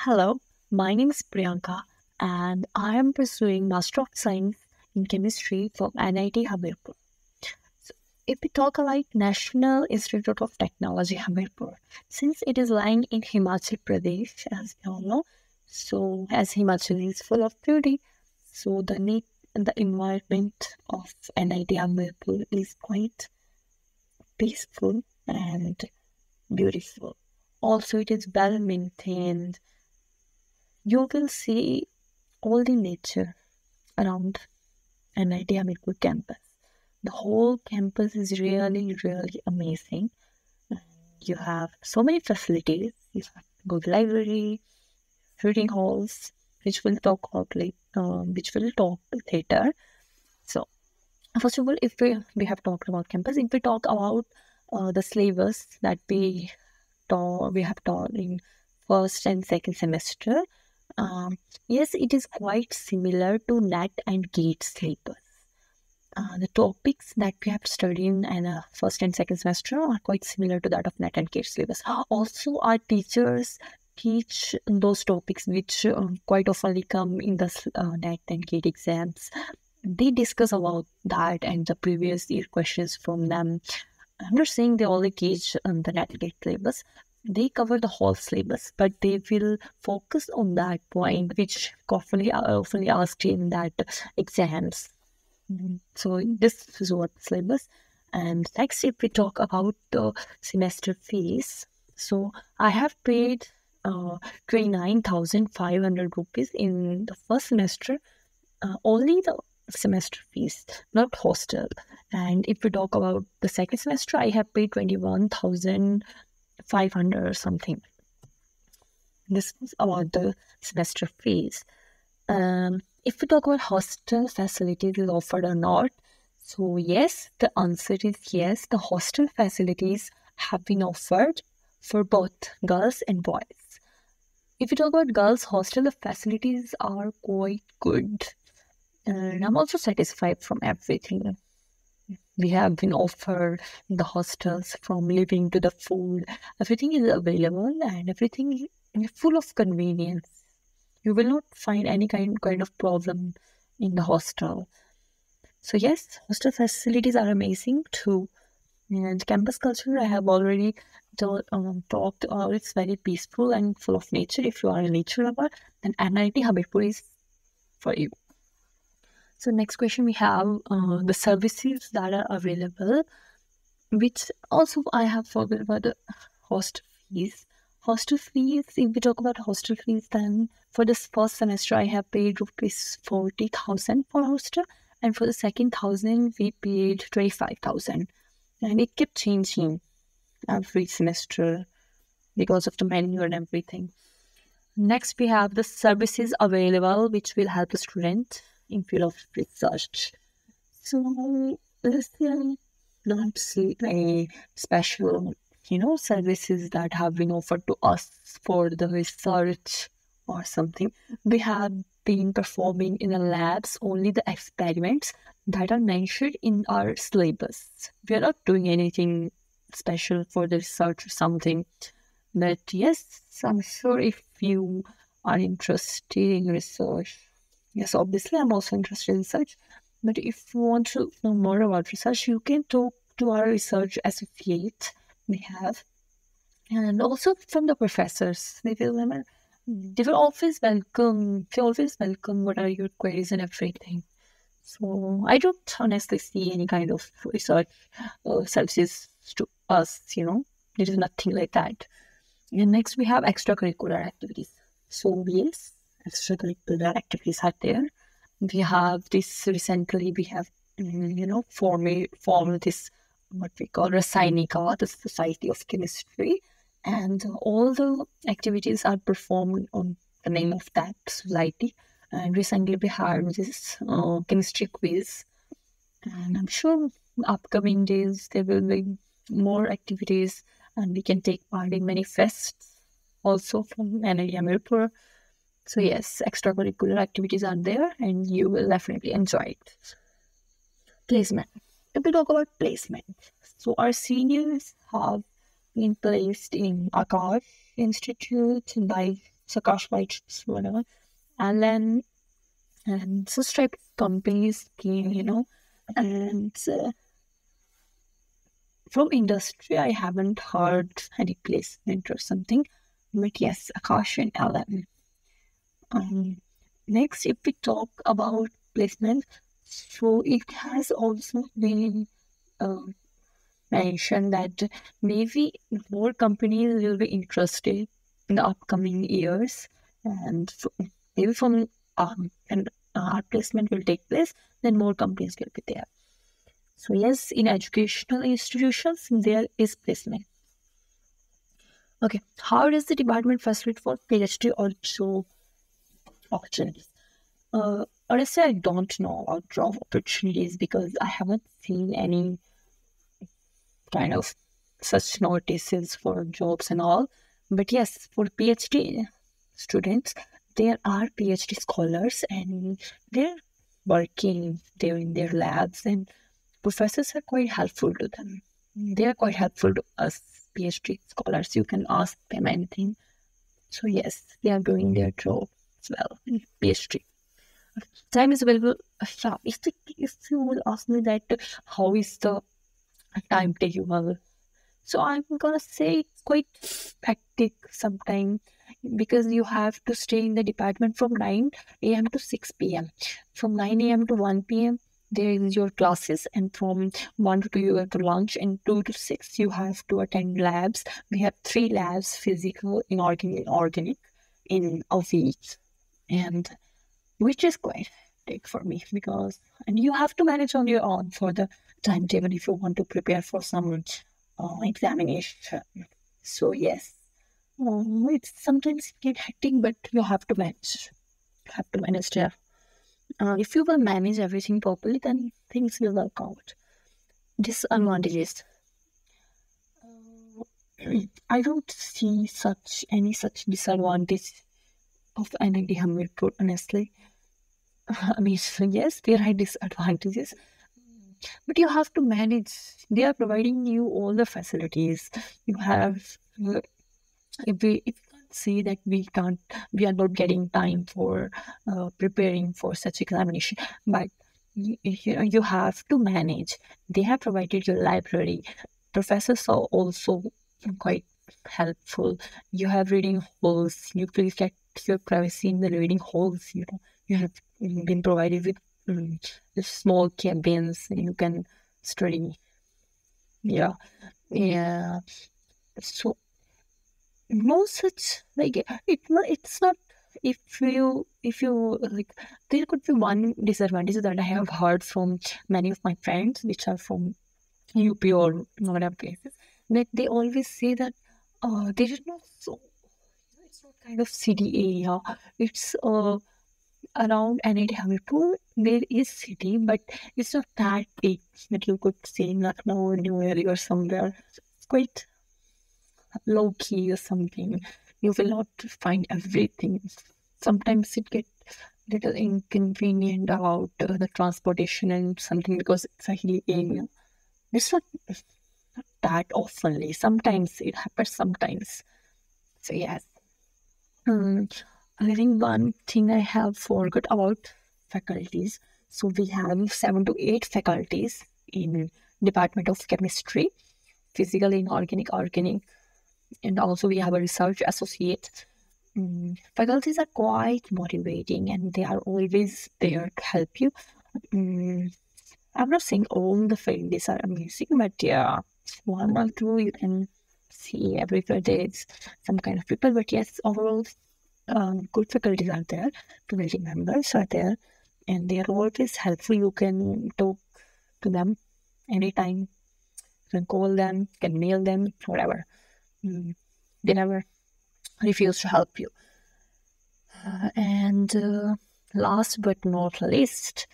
Hello, my name is Priyanka and I am pursuing Master of Science in Chemistry from NIT Hamirpur. So, if we talk about National Institute of Technology Hamirpur, since it is lying in Himachal Pradesh, as you all know, so as Himachal is full of beauty, so the need the environment of NIT Hamirpur is quite peaceful and beautiful. Also, it is well maintained. You will see all the nature around NIT Hamirpur campus. The whole campus is really, really amazing. You have so many facilities. You have good library, reading halls, which we'll talk about later. Um, which we'll talk later. So, first of all, if we we have talked about campus, if we talk about uh, the syllabus that we taught, we have taught in first and second semester, um, yes, it is quite similar to NET and GATE syllabus. Uh, the topics that we have studied in uh, first and second semester are quite similar to that of NET and GATE syllabus. Also, our teachers teach those topics which uh, quite often come in the uh, NET and GATE exams. They discuss about that and the previous year questions from them. I'm not saying they only teach um, the NET and GATE syllabus, they cover the whole syllabus, but they will focus on that point which often, often asked in that exams. Mm-hmm. So this is what syllabus. And next, if we talk about the semester fees, so I have paid uh, 29,500 rupees in the first semester, uh, only the semester fees, not hostel. And if we talk about the second semester, I have paid 21,000 500 or something. This is about the semester fees. Um, if we talk about hostel facilities is offered or not, so yes, the answer is yes. The hostel facilities have been offered for both girls and boys. If we talk about girls' hostel, the facilities are quite good. And I'm also satisfied from everything we have been offered the hostels from living to the food. Everything is available and everything is full of convenience. You will not find any kind, kind of problem in the hostel. So yes, hostel facilities are amazing too. And campus culture, I have already told, um, talked about. It's very peaceful and full of nature. If you are a nature lover, then NIT Hamirpur is for you. So next question we have uh, the services that are available, which also I have forgot about the hostel fees. Hostel fees, if we talk about hostel fees, then for this first semester I have paid rupees 40,000 for hostel and for the second thousand we paid 25,000 and it kept changing every semester because of the menu and everything. Next we have the services available which will help the student in field of research. So not see any special, you know, services that have been offered to us for the research or something. We have been performing in the labs only the experiments that are mentioned in our syllabus. We are not doing anything special for the research or something. But yes, I'm sure if you are interested in research Yes, obviously, I'm also interested in research. But if you want to know more about research, you can talk to our research associate we have, and also from the professors. They will, they will always welcome. They always welcome what are your queries and everything. So I don't honestly see any kind of research uh, services to us. You know, there is nothing like that. And next we have extracurricular activities. So yes, extracurricular activities are there. We have this recently, we have, mm, you know, formed, formed this, what we call Rasainika, the Society of Chemistry. And all the activities are performed on the name of that society. And recently we had this uh, chemistry quiz. And I'm sure upcoming days there will be more activities and we can take part in many fests also from NIT Hamirpur. So, yes, extracurricular activities are there and you will definitely enjoy it. Placement. If we talk about placement, so our seniors have been placed in Aakash Institute by so whites, whatever. And then, and such type companies came, you know, and uh, from industry, I haven't heard any placement or something, but yes, Aakash and LM. Um, next, if we talk about placement, so it has also been um, mentioned that maybe more companies will be interested in the upcoming years, and maybe from um, and our placement will take place, then more companies will be there. So yes, in educational institutions, there is placement. Okay, how does the department facilitate for PhD also opportunities? Uh, honestly, I don't know about job opportunities because I haven't seen any kind of such notices for jobs and all. But yes, for PhD students, there are PhD scholars and they're working there in their labs and professors are quite helpful to them. They are quite helpful to us PhD scholars. You can ask them anything. So yes, they are doing their job well in PhD. Time is available. Yeah, if, the, if you will ask me that, how is the timetable? So I'm gonna say quite hectic sometimes because you have to stay in the department from 9 a.m. to 6 p.m. From 9 a.m. to 1 p.m there is your classes and from 1 to 2 you have to lunch and 2 to 6 you have to attend labs we have three labs physical inorganic organic in a week and which is quite big for me because and you have to manage on your own for the timetable if you want to prepare for some uh, examination so yes um, it's sometimes get hectic but you have to manage you have to manage there uh, if you will manage everything properly, then things will work out. Disadvantages. Uh, I don't see such any such disadvantage of NIT Hamirpur, honestly. I mean, yes, there are disadvantages, but you have to manage. They are providing you all the facilities. You have, uh, if we can't say that we can't we are not getting time for uh, preparing for such examination but you, you have to manage they have provided your library professors are also quite helpful you have reading halls you please get your privacy in the reading halls you know you have been provided with um, small cabins you can study. Yeah. Yeah. So no such like it it's not if you if you like there could be one disadvantage that I have heard from many of my friends which are from UP or whatever places that they always say that uh there is not so it's not kind of city area it's uh around NIT Hamirpur there is city but it's not that big that you could say Lucknow or New Delhi or somewhere it's quite low key or something, you will not find everything. Sometimes it get little inconvenient about uh, the transportation and something because it's a hilly area. It's not, not that oftenly. Sometimes it happens. Sometimes, so yes. Um, I think one thing I have forgot about faculties. So we have seven to eight faculties in Department of Chemistry, Physical, Inorganic, Organic, and also we have a research associate. Um, faculties are quite motivating and they are always there to help you. Um, I'm not saying all the faculties are amazing, but yeah, one or two you can see every few days some kind of people. But yes, overall, um, good faculties are there, community members are there, and they are always helpful. You can talk to them anytime. You can call them, can mail them, whatever. Mm, they never refuse to help you. Uh, and uh, last but not least,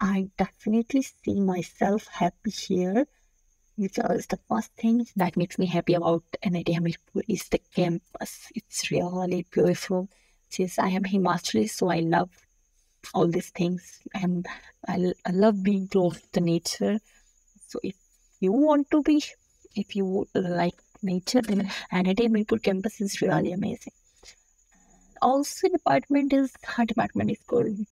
I definitely see myself happy here because the first thing that makes me happy about NIT Hamirpur is the campus. It's really beautiful. Since I am Himachali, so I love all these things and I, I love being close to nature. So if you want to be, if you like nature then NIT Hamirpur campus is really amazing. also department is department is good